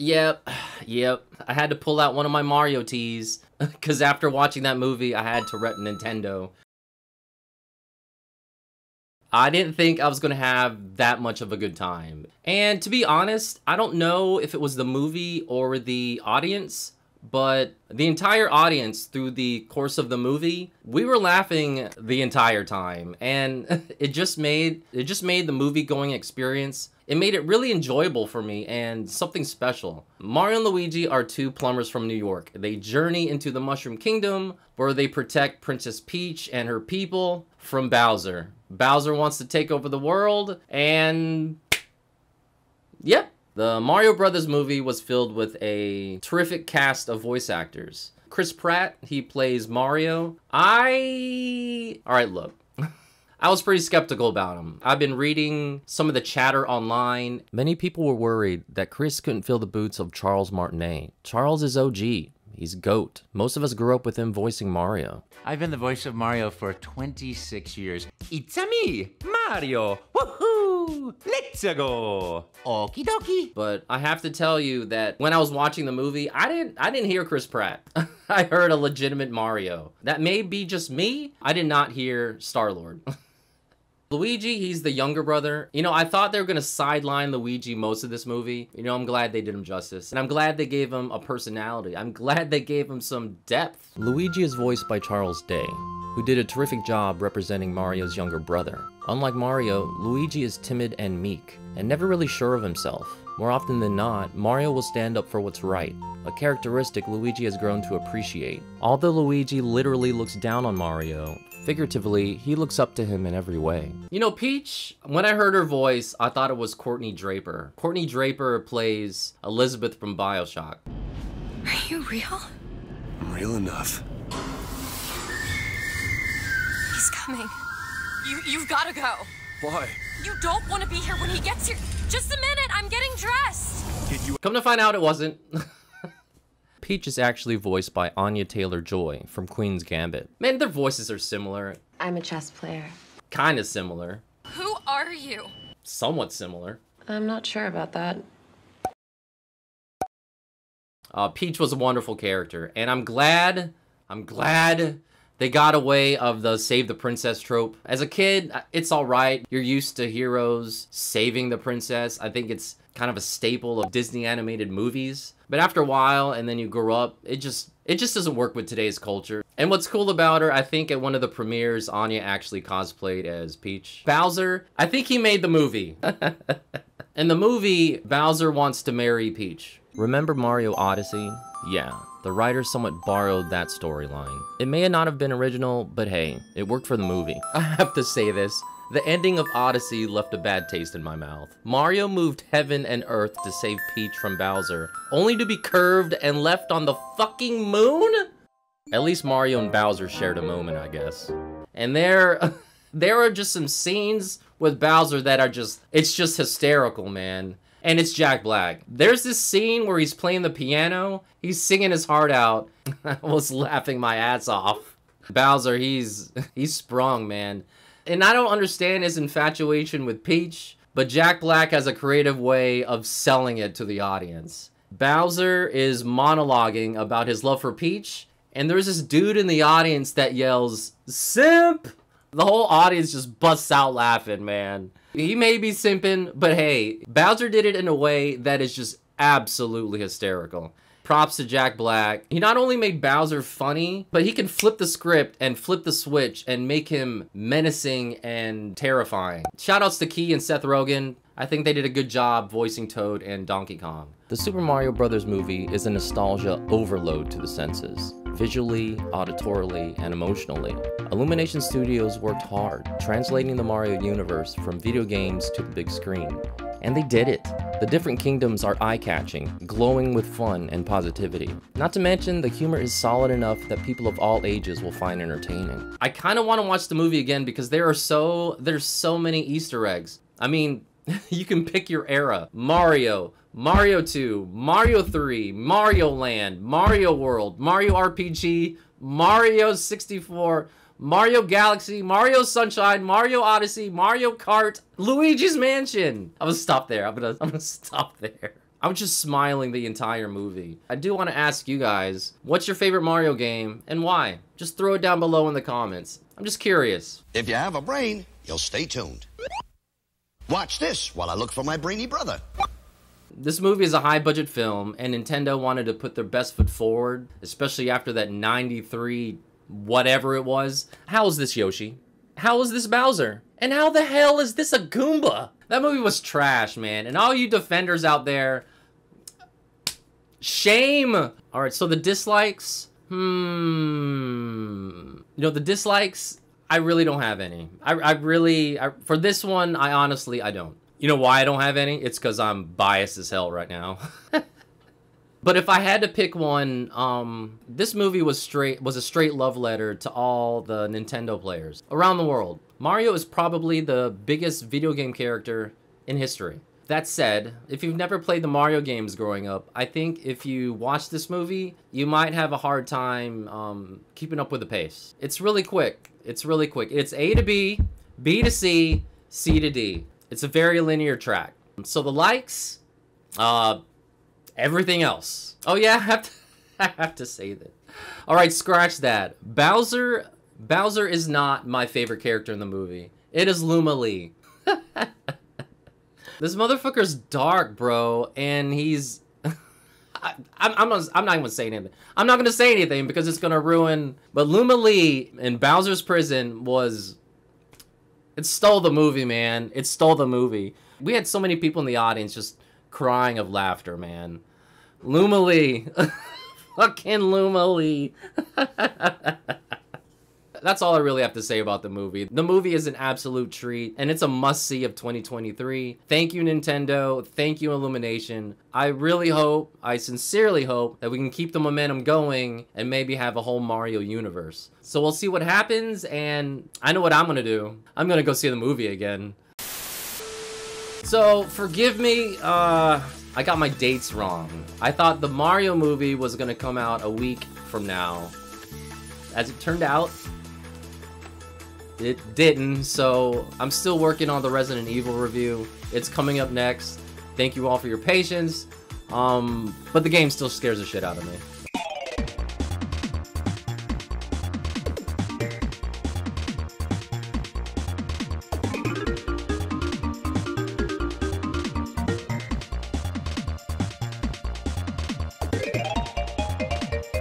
Yep, yep. I had to pull out one of my Mario tees because after watching that movie, I had to rep Nintendo. I didn't think I was going to have that much of a good time. And to be honest, I don't know if it was the movie or the audience, but the entire audience through the course of the movie, we were laughing the entire time. And it just made it just made the movie going experience it made it really enjoyable for me and something special. Mario and Luigi are two plumbers from New York. They journey into the Mushroom Kingdom where they protect Princess Peach and her people from Bowser. Bowser wants to take over the world and yep, the Mario Brothers movie was filled with a terrific cast of voice actors. Chris Pratt, he plays Mario. I... Alright, look. I was pretty skeptical about him. I've been reading some of the chatter online. Many people were worried that Chris couldn't fill the boots of Charles Martinet. Charles is OG. He's GOAT. Most of us grew up with him voicing Mario. I've been the voice of Mario for 26 years. It's a me, Mario. Woohoo! Let's go. Okie dokie. But I have to tell you that when I was watching the movie, I didn't I didn't hear Chris Pratt. I heard a legitimate Mario. That may be just me. I did not hear Star-Lord. Luigi, he's the younger brother. You know, I thought they were going to sideline Luigi most of this movie. You know, I'm glad they did him justice. And I'm glad they gave him a personality. I'm glad they gave him some depth. Luigi is voiced by Charles Day, who did a terrific job representing Mario's younger brother. Unlike Mario, Luigi is timid and meek, and never really sure of himself. More often than not, Mario will stand up for what's right, a characteristic Luigi has grown to appreciate. Although Luigi literally looks down on Mario, Figuratively, he looks up to him in every way. You know, Peach, when I heard her voice, I thought it was Courtney Draper. Courtney Draper plays Elizabeth from Bioshock. Are you real? I'm real enough. He's coming. You, you've got to go. Why? You don't want to be here when he gets here. Just a minute, I'm getting dressed. Come to find out it wasn't. Peach is actually voiced by Anya Taylor-Joy from Queen's Gambit. Man, their voices are similar. I'm a chess player. Kinda similar. Who are you? Somewhat similar. I'm not sure about that. Uh, Peach was a wonderful character, and I'm glad, I'm glad they got away of the save the princess trope. As a kid, uh, it's alright. You're used to heroes saving the princess. I think it's kind of a staple of Disney animated movies. But after a while, and then you grow up, it just it just doesn't work with today's culture. And what's cool about her, I think at one of the premieres, Anya actually cosplayed as Peach. Bowser, I think he made the movie. In the movie, Bowser wants to marry Peach. Remember Mario Odyssey? Yeah, the writers somewhat borrowed that storyline. It may not have been original, but hey, it worked for the movie. I have to say this, the ending of Odyssey left a bad taste in my mouth. Mario moved heaven and earth to save Peach from Bowser, only to be curved and left on the fucking moon? At least Mario and Bowser shared a moment, I guess. And there, there are just some scenes with Bowser that are just, it's just hysterical, man. And it's Jack Black. There's this scene where he's playing the piano, he's singing his heart out. I was laughing my ass off. Bowser, he's, he's sprung, man. And I don't understand his infatuation with Peach, but Jack Black has a creative way of selling it to the audience. Bowser is monologuing about his love for Peach, and there's this dude in the audience that yells, Simp! The whole audience just busts out laughing, man. He may be simping, but hey, Bowser did it in a way that is just absolutely hysterical. Props to Jack Black. He not only made Bowser funny, but he can flip the script and flip the switch and make him menacing and terrifying. Shoutouts to Key and Seth Rogen. I think they did a good job voicing Toad and Donkey Kong. The Super Mario Bros. movie is a nostalgia overload to the senses, visually, auditorily, and emotionally. Illumination Studios worked hard, translating the Mario universe from video games to the big screen. And they did it. The different kingdoms are eye-catching, glowing with fun and positivity. Not to mention, the humor is solid enough that people of all ages will find entertaining. I kind of want to watch the movie again because there are so, there's so many Easter eggs. I mean, you can pick your era. Mario, Mario 2, Mario 3, Mario Land, Mario World, Mario RPG, Mario 64, Mario Galaxy, Mario Sunshine, Mario Odyssey, Mario Kart, Luigi's Mansion. I'm gonna stop there. I'm gonna I'm gonna stop there. I was just smiling the entire movie. I do want to ask you guys, what's your favorite Mario game and why? Just throw it down below in the comments. I'm just curious. If you have a brain, you'll stay tuned. Watch this while I look for my brainy brother. This movie is a high budget film, and Nintendo wanted to put their best foot forward, especially after that 93 whatever it was. How is this Yoshi? How is this Bowser? And how the hell is this a Goomba? That movie was trash, man. And all you defenders out there, shame! Alright, so the dislikes, hmm. You know, the dislikes, I really don't have any. I, I really, I, for this one, I honestly, I don't. You know why I don't have any? It's because I'm biased as hell right now. but if I had to pick one, um, this movie was straight was a straight love letter to all the Nintendo players around the world. Mario is probably the biggest video game character in history. That said, if you've never played the Mario games growing up, I think if you watch this movie, you might have a hard time um, keeping up with the pace. It's really quick. It's really quick. It's A to B, B to C, C to D. It's a very linear track. So the likes, uh, everything else. Oh yeah, I have to, I have to say that. All right, scratch that. Bowser, Bowser is not my favorite character in the movie. It is Lumalee. this motherfucker's dark, bro, and he's. I, I'm, I'm, not, I'm not even saying anything. I'm not gonna say anything because it's gonna ruin. But Lumalee in Bowser's prison was it stole the movie, man. It stole the movie. We had so many people in the audience just crying of laughter, man. Lumalee. Fucking Lumalee. That's all I really have to say about the movie. The movie is an absolute treat, and it's a must-see of 2023. Thank you, Nintendo. Thank you, Illumination. I really hope, I sincerely hope, that we can keep the momentum going and maybe have a whole Mario universe. So we'll see what happens, and I know what I'm gonna do. I'm gonna go see the movie again. So, forgive me, uh, I got my dates wrong. I thought the Mario movie was gonna come out a week from now. As it turned out, it didn't, so I'm still working on the Resident Evil review. It's coming up next. Thank you all for your patience. Um, but the game still scares the shit out of me.